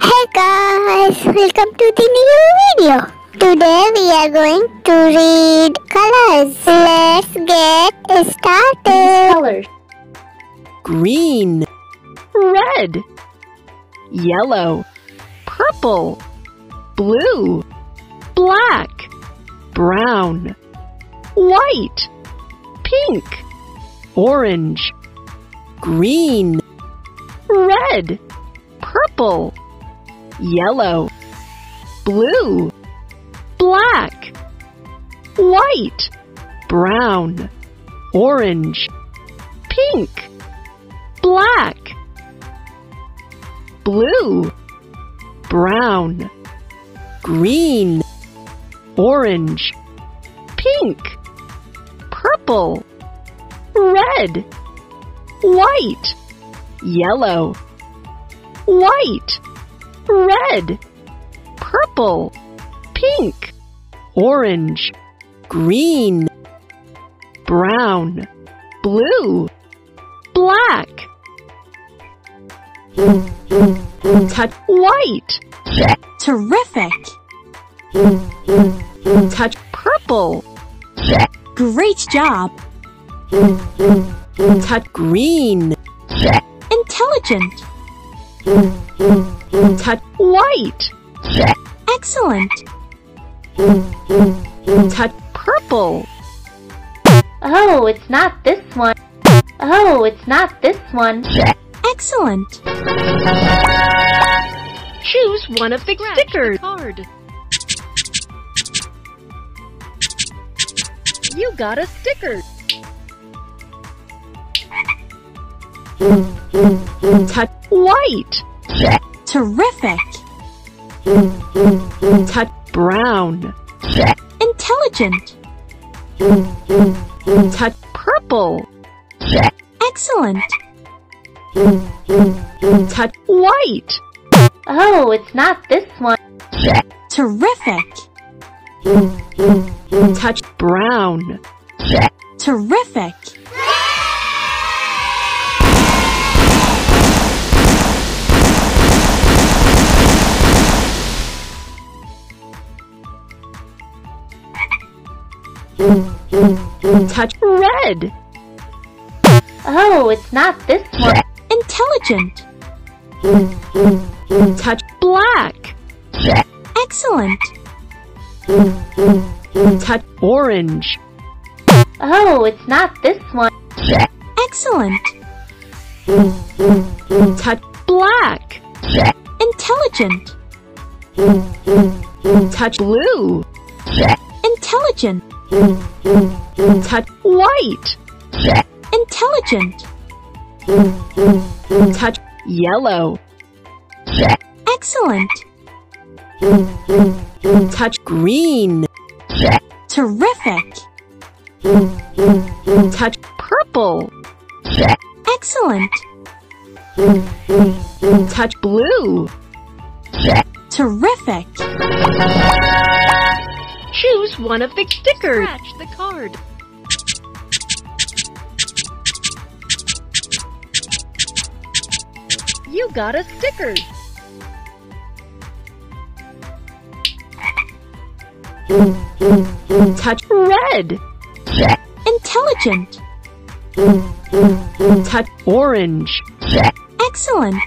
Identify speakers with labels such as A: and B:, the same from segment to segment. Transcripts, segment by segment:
A: Hey guys, welcome to the new video. Today we are going to read colors. Let's get started.
B: colors
C: green, red, yellow, purple, blue, black, brown, white, pink, orange, green, red, purple, yellow, blue, black, white, brown, orange, pink, black, blue, brown, green, orange, pink, purple, red, white, yellow, white, red, purple, pink, orange, green, brown, blue, black, touch white,
D: Terrific!
C: touch purple,
D: Great job!
C: touch green,
D: Intelligent!
C: Touch white,
D: Excellent!
C: touch purple,
B: oh it's not this one oh it's not this one
D: Excellent!
C: choose one of the stickers.
E: card. You got a sticker.
C: touch white,
D: Terrific!
C: touch brown,
D: Intelligent!
C: touch purple,
D: Excellent!
C: touch white,
B: oh it's not this one
D: Terrific!
C: touch brown,
D: Terrific!
C: Touch red,
B: oh it's not this one
D: Intelligent!
C: touch black,
D: Excellent!
C: touch orange,
B: oh it's not this one
D: Excellent!
C: touch black,
D: Intelligent!
C: touch blue,
D: Intelligent!
C: Touch white,
D: Intelligent!
C: touch yellow,
D: Excellent!
C: touch green,
D: Terrific!
C: touch purple,
D: Excellent!
C: touch blue,
D: Terrific!
C: Choose one of the stickers.
E: Scratch the card. You got a sticker.
C: touch red,
D: Intelligent!
C: touch orange,
D: Excellent!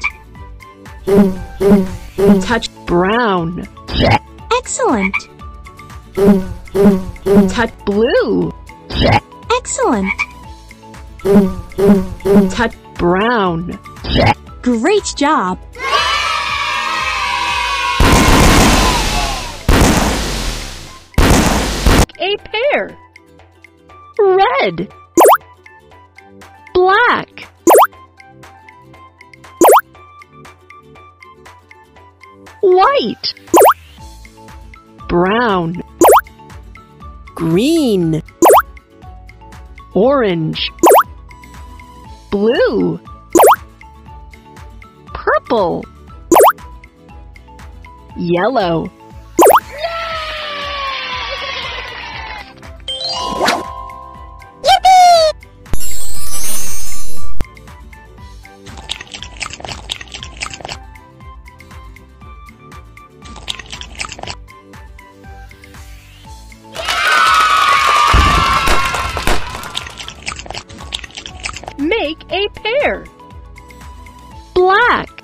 C: touch brown,
D: Excellent!
C: Touch blue,
D: Excellent!
C: touch brown,
D: Great job!
C: a pair, red, black, white, brown, green, orange, blue, purple, yellow, make a pair. Black,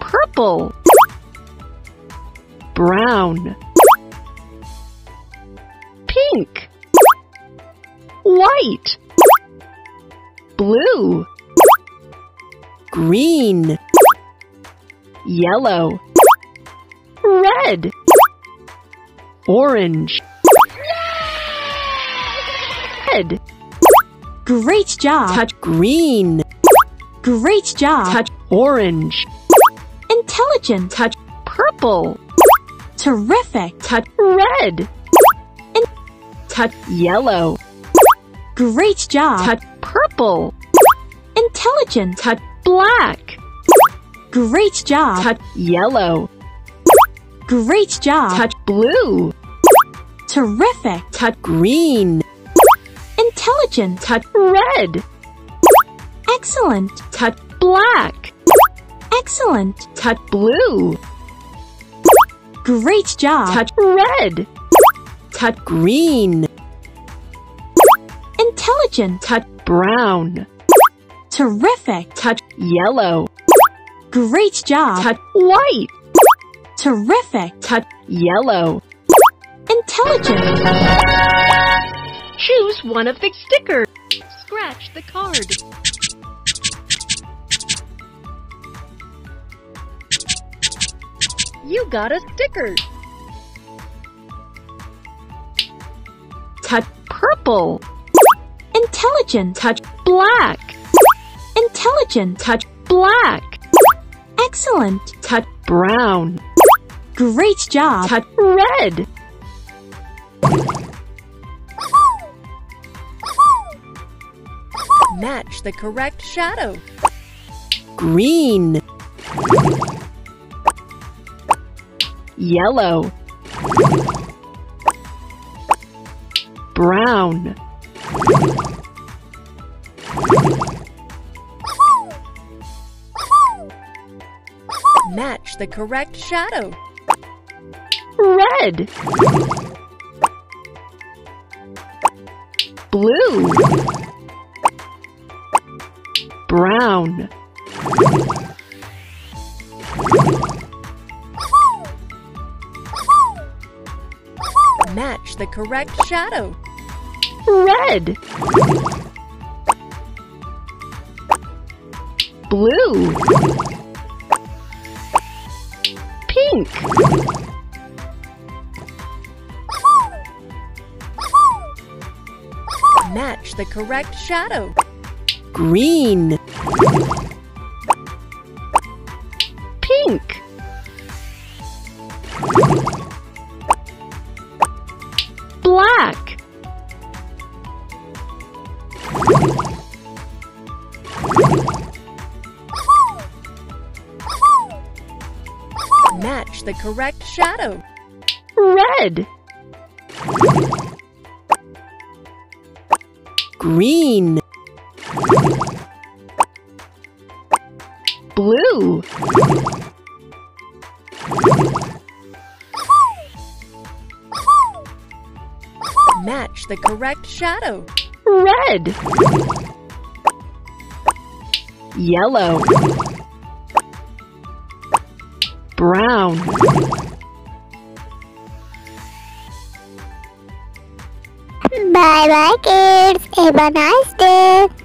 C: purple, brown, pink, white, blue, green, yellow, red, orange, red.
D: Great job.
C: Touch green.
D: Great job.
C: Touch orange.
D: Intelligent.
C: Touch purple.
D: Terrific.
C: Touch red. Touch yellow.
D: Great job.
C: Touch purple.
D: Intelligent.
C: Touch black.
D: Great job.
C: Touch yellow.
D: Great job.
C: Touch blue.
D: Terrific.
C: Touch green.
D: Intelligent.
C: Touch red.
D: Excellent.
C: Touch black.
D: Excellent.
C: Touch blue.
D: Great job.
C: Touch red. Touch green.
D: Intelligent.
C: Touch brown.
D: Terrific.
C: Touch yellow.
D: Great job.
C: Touch white.
D: Terrific.
C: Touch yellow.
D: Intelligent.
E: Choose one of the stickers. Scratch the card. You got a sticker.
C: Touch purple.
D: Intelligent.
C: Touch black.
D: Intelligent.
C: Touch black.
D: Excellent.
C: Touch brown.
D: Great job.
C: Touch red.
E: Match the correct shadow.
C: Green. Yellow. Brown.
E: Match the correct shadow.
C: Red. Blue. Brown.
E: Match the correct shadow.
C: Red. Blue. Pink.
E: Match the correct shadow.
C: Green. Black.
E: Match the correct shadow.
C: Red. Green. Blue.
E: Match the correct shadow.
C: Red. Yellow. Brown.
A: Bye bye kids. Have a nice day.